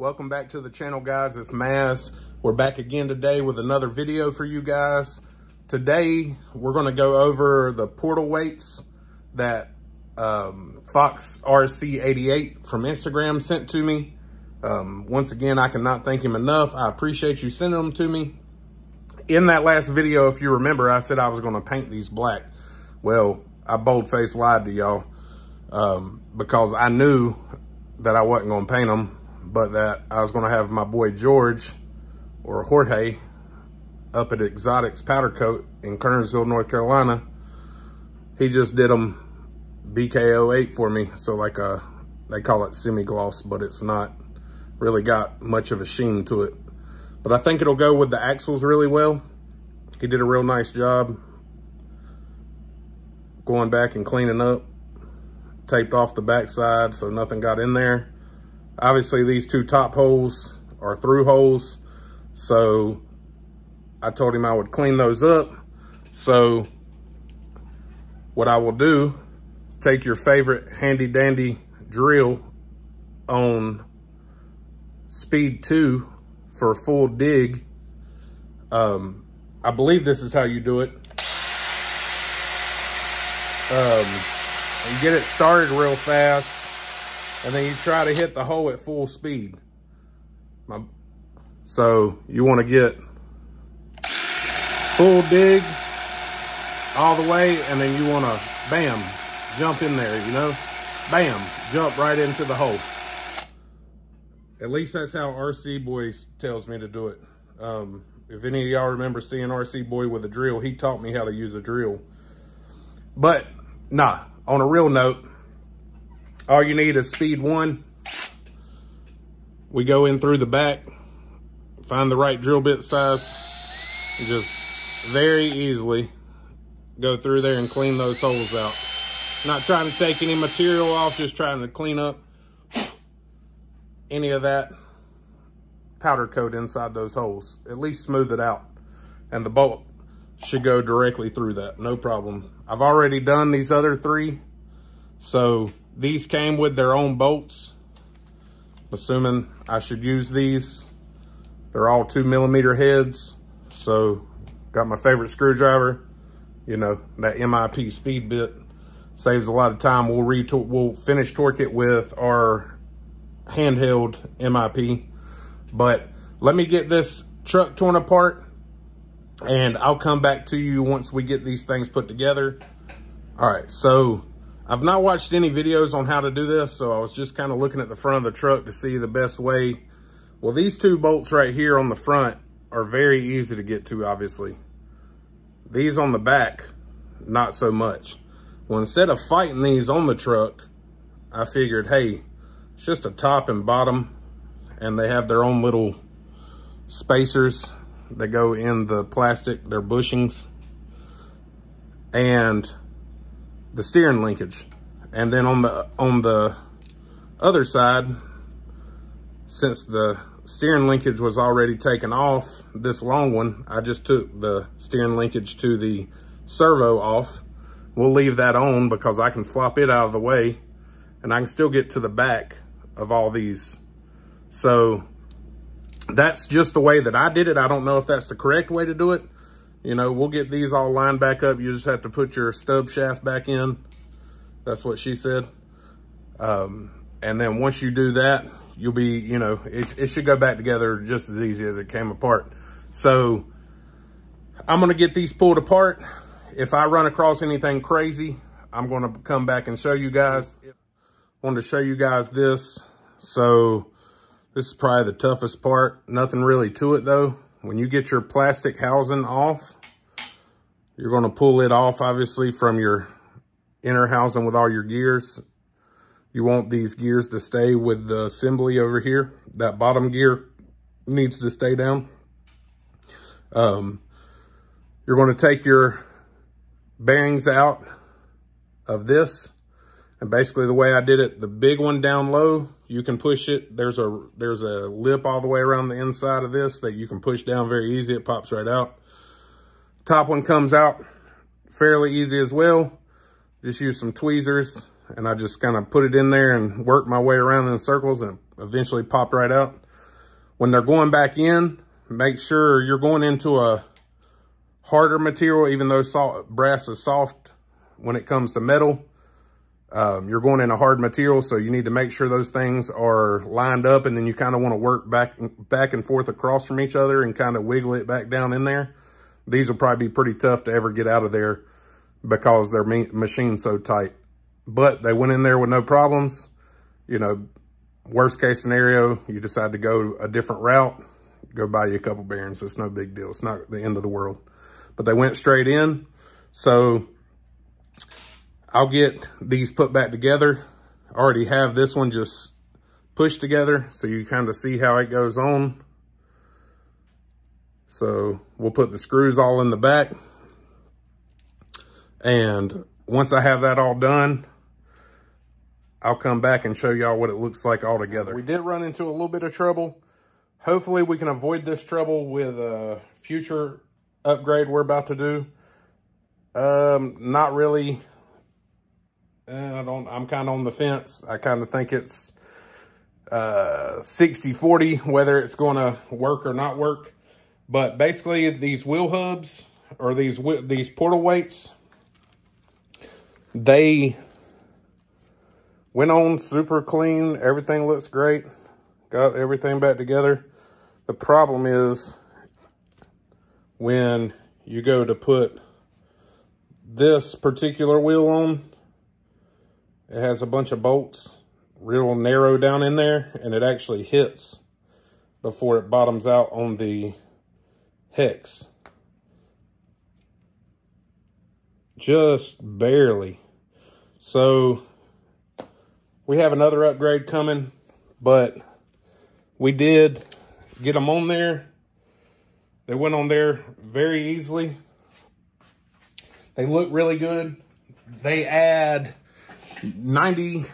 Welcome back to the channel, guys. It's Mazz. We're back again today with another video for you guys. Today, we're going to go over the portal weights that um, Fox RC88 from Instagram sent to me. Um, once again, I cannot thank him enough. I appreciate you sending them to me. In that last video, if you remember, I said I was going to paint these black. Well, I bold-faced lied to y'all um, because I knew that I wasn't going to paint them, but that I was going to have my boy George or Jorge up at Exotics Powder Coat in Kernersville, North Carolina. He just did them BKO8 for me. So like a, they call it semi-gloss, but it's not really got much of a sheen to it. But I think it'll go with the axles really well. He did a real nice job going back and cleaning up. Taped off the backside so nothing got in there. Obviously these two top holes are through holes. So I told him I would clean those up. So what I will do is take your favorite handy dandy drill on speed two for a full dig. Um, I believe this is how you do it. Um, you get it started real fast and then you try to hit the hole at full speed. My, so you want to get full dig all the way and then you want to bam jump in there you know? Bam jump right into the hole at least that's how rc boy tells me to do it. Um, if any of y'all remember seeing rc boy with a drill he taught me how to use a drill. But nah on a real note all you need is speed one we go in through the back find the right drill bit size and just very easily go through there and clean those holes out. Not trying to take any material off, just trying to clean up any of that powder coat inside those holes. At least smooth it out. And the bolt should go directly through that, no problem. I've already done these other three. So these came with their own bolts. Assuming I should use these. They're all two millimeter heads. So Got my favorite screwdriver, you know, that MIP speed bit. Saves a lot of time. We'll, re we'll finish torque it with our handheld MIP. But let me get this truck torn apart and I'll come back to you once we get these things put together. All right, so I've not watched any videos on how to do this, so I was just kind of looking at the front of the truck to see the best way. Well, these two bolts right here on the front are very easy to get to, obviously. These on the back, not so much. Well, instead of fighting these on the truck, I figured, hey, it's just a top and bottom, and they have their own little spacers that go in the plastic, their bushings, and the steering linkage. And then on the on the other side, since the steering linkage was already taken off, this long one, I just took the steering linkage to the servo off. We'll leave that on because I can flop it out of the way and I can still get to the back of all these. So that's just the way that I did it. I don't know if that's the correct way to do it. You know, we'll get these all lined back up. You just have to put your stub shaft back in. That's what she said. Um, and then once you do that, you'll be, you know, it, it should go back together just as easy as it came apart. So I'm going to get these pulled apart. If I run across anything crazy, I'm going to come back and show you guys. I wanted to show you guys this. So this is probably the toughest part. Nothing really to it though. When you get your plastic housing off, you're going to pull it off obviously from your inner housing with all your gears you want these gears to stay with the assembly over here. That bottom gear needs to stay down. Um, you're going to take your bearings out of this. And basically the way I did it, the big one down low, you can push it. There's a there's a lip all the way around the inside of this that you can push down very easy. It pops right out. Top one comes out fairly easy as well. Just use some tweezers and I just kind of put it in there and worked my way around in circles and eventually popped right out. when they're going back in, make sure you're going into a harder material, even though brass is soft when it comes to metal. Um, you're going in a hard material, so you need to make sure those things are lined up, and then you kind of want to work back, back and forth across from each other and kind of wiggle it back down in there. These will probably be pretty tough to ever get out of there because they're machined so tight. But they went in there with no problems. You know, worst case scenario, you decide to go a different route, go buy you a couple bearings. It's no big deal. It's not the end of the world. But they went straight in. So I'll get these put back together. I already have this one just pushed together so you kind of see how it goes on. So we'll put the screws all in the back. And once I have that all done, I'll come back and show y'all what it looks like all together. We did run into a little bit of trouble. Hopefully we can avoid this trouble with a future upgrade we're about to do. Um, not really. Uh, I don't, I'm kind of on the fence. I kind of think it's uh, 60-40, whether it's going to work or not work. But basically, these wheel hubs or these these portal weights, they went on super clean. Everything looks great. Got everything back together. The problem is when you go to put this particular wheel on, it has a bunch of bolts real narrow down in there and it actually hits before it bottoms out on the hex. Just barely. So we have another upgrade coming, but we did get them on there. They went on there very easily. They look really good. They add 90,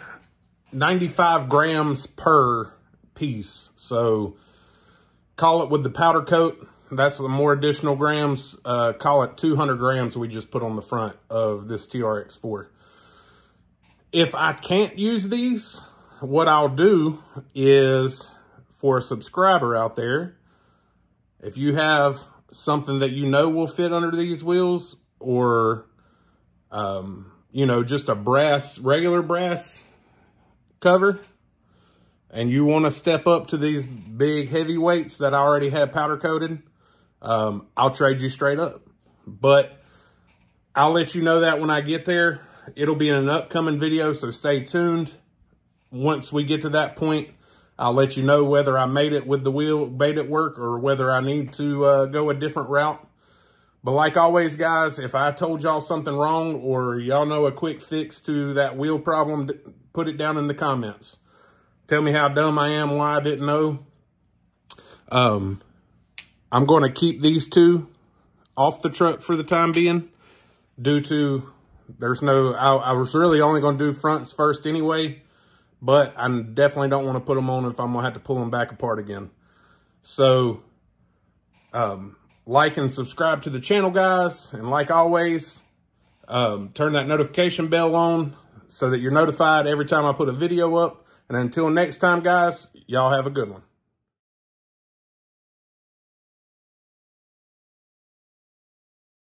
95 grams per piece. So call it with the powder coat. That's the more additional grams. Uh, call it 200 grams we just put on the front of this TRX4. If I can't use these, what I'll do is for a subscriber out there, if you have something that you know will fit under these wheels or, um, you know, just a brass, regular brass cover, and you want to step up to these big heavy weights that I already have powder coated, um, I'll trade you straight up. But I'll let you know that when I get there. It'll be in an upcoming video, so stay tuned. Once we get to that point, I'll let you know whether I made it with the wheel, made it work, or whether I need to uh, go a different route. But like always, guys, if I told y'all something wrong or y'all know a quick fix to that wheel problem, put it down in the comments. Tell me how dumb I am, why I didn't know. Um, I'm going to keep these two off the truck for the time being due to there's no, I, I was really only going to do fronts first anyway, but I definitely don't want to put them on if I'm going to have to pull them back apart again. So, um, like and subscribe to the channel, guys. And like always, um, turn that notification bell on so that you're notified every time I put a video up. And until next time, guys, y'all have a good one.